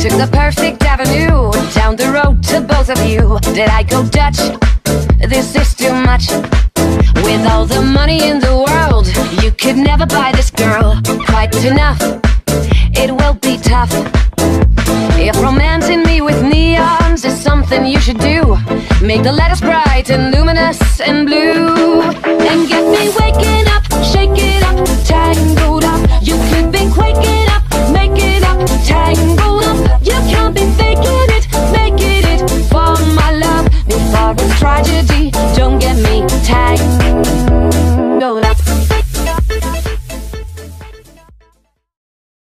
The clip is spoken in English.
took the perfect avenue down the road to both of you. Did I go Dutch? This is too much. With all the money in the world, you could never buy this girl quite enough. It will be tough. If romancing me with neons is something you should do, make the letters bright and luminous and blue. are a tragedy. Don't get me tired.